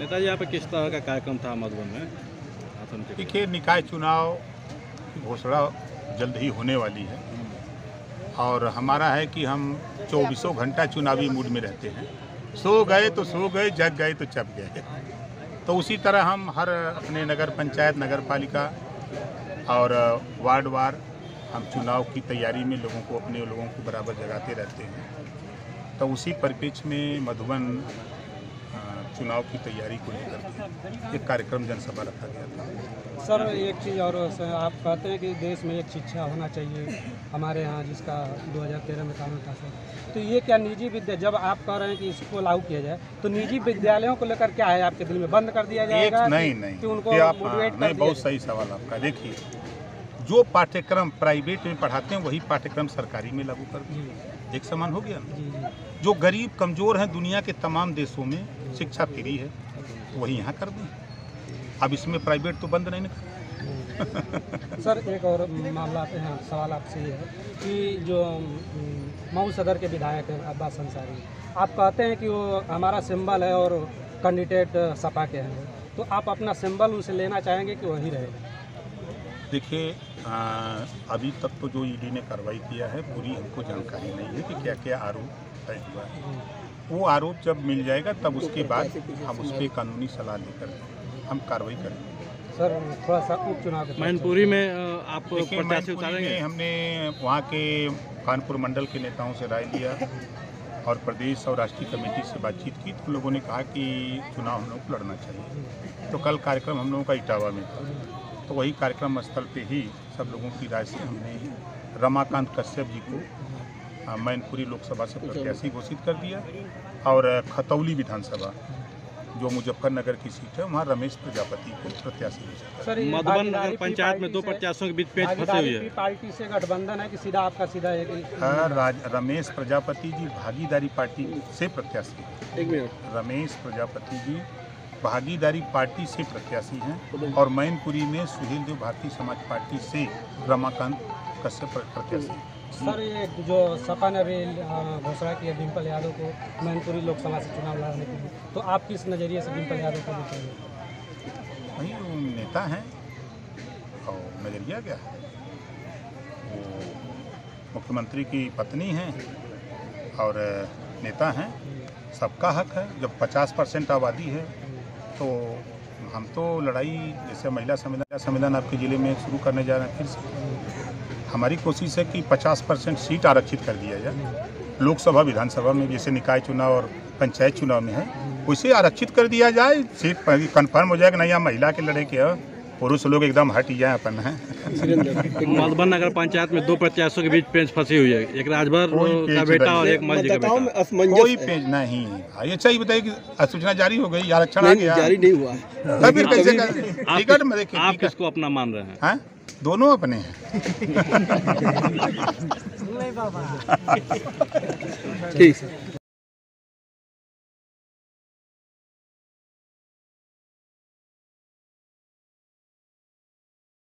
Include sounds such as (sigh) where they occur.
नेताजी, यहाँ पे किस तरह का कार्यक्रम था मधुबन में? देखिए, निकाय चुनाव की घोषणा जल्द ही होने वाली है। और हमारा है कि हम चौबीसों घंटा चुनावी मूड में रहते हैं। सो गए तो सो गए, जग गए तो चप गए। तो उसी तरह हम हर अपने नगर पंचायत, नगर पालिका और वार्ड वार हम चुनाव की तैयारी में लोगों को, अपने लोगों को बराबर जगाते रहते हैं। तो उसी परिप्रेक्ष्य में मधुबन चुनाव की तैयारी को लेकर एक कार्यक्रम जनसभा रखा गया था। सर एक चीज़ और सर, आप कहते हैं कि देश में एक शिक्षा होना चाहिए हमारे यहाँ जिसका 2013 में कानून था सर। तो ये क्या निजी विद्या जब आप कह रहे हैं कि इसको लागू किया जाए तो निजी विद्यालयों को लेकर क्या है आपके दिल में? बंद कर दिया एक जाएगा नहीं नहीं। कि उनको आप हाँ, नहीं बहुत सही सवाल आपका। देखिए जो पाठ्यक्रम प्राइवेट में पढ़ाते हैं वही पाठ्यक्रम सरकारी में लागू कर दिए एक समान हो गया ना? जो गरीब कमज़ोर हैं दुनिया के तमाम देशों में शिक्षा फ्री है वही यहाँ कर दें। अब इसमें प्राइवेट तो बंद नहीं ना (laughs) सर एक और मामला पे हाँ सवाल आपसे ये है कि जो मऊ सदर के विधायक हैं अब्बास अंसारी आप कहते हैं कि वो हमारा सिंबल है और कैंडिडेट सपा के हैं। तो आप अपना सिंबल उनसे लेना चाहेंगे कि वही रहेगा देखिए अभी तक तो जो ईडी ने कार्रवाई किया है पूरी हमको जानकारी नहीं है कि क्या क्या आरोप तय हुआ है। वो आरोप जब मिल जाएगा तब उसके बाद हम उस पर कानूनी सलाह लेकर हम कार्रवाई करेंगे। सर थोड़ा सा उपचुनाव मैनपुरी में आप प्रत्याशी मैनपुरी उतारेंगे? में हमने वहाँ के कानपुर मंडल के नेताओं से राय लिया और प्रदेश और राष्ट्रीय कमेटी से बातचीत की तो लोगों ने कहा कि चुनाव हम लोग को लड़ना चाहिए। तो कल कार्यक्रम हम लोगों का इटावा में था। तो वही कार्यक्रम स्थल पे ही सब लोगों की राय से हमने रमाकांत कश्यप जी को मैनपुरी लोकसभा से प्रत्याशी घोषित कर दिया और खतौली विधानसभा जो मुजफ्फरनगर की सीट है वहाँ रमेश प्रजापति को प्रत्याशी घोषित मधुबन नगर पंचायत में दो प्रत्याशियों के बीच पेच फंसी भागीदारी हुई पार्टी से गठबंधन है कि सीधा आपका सीधा एक हाँ, राज रमेश प्रजापति जी भागीदारी पार्टी से प्रत्याशी हैं। रमेश प्रजापति जी भागीदारी पार्टी से प्रत्याशी हैं और मैनपुरी में सुहेल देव भारतीय समाज पार्टी से रमाकांत कश्यप प्रत्याशी हैं। सर ये जो सपा ने अभी घोषणा की है डिम्पल यादव को मैनपुरी लोकसभा से चुनाव लड़ने के लिए तो आप किस नज़रिए से डिम्पल यादव को देखेंगे वही वो नेता हैं और नज़रिया क्या है? वो मुख्यमंत्री की पत्नी हैं और नेता हैं। सबका हक है। जब 50 परसेंट आबादी है तो हम तो लड़ाई जैसे महिला सम्मेलन सम्मेलन आपके ज़िले में शुरू करने जा रहे हैं फिर से। हमारी कोशिश है कि 50 परसेंट सीट आरक्षित कर दिया जाए। लोकसभा विधानसभा में जैसे निकाय चुनाव और पंचायत चुनाव में है उसे आरक्षित कर दिया जाए। सीट कंफर्म हो जाएगा नहीं यहाँ महिला के लड़े के है पुरुष लोग एकदम हट जाए अपन है। (laughs) मधुबन नगर पंचायत में दो प्रत्याशियों के बीच पेच फंसी हुई है। एक राजभर कोई का बेटा और एक मल का कोई पेज नहीं अच्छा ही बताइए कि सूचना जारी हो गई आरक्षण आ गया। जारी नहीं हुआ। है फिर कैसे आप टिकट में आप किसको अपना मान रहे हैं? हैं? दोनों अपने हैं। (laughs) ठीक।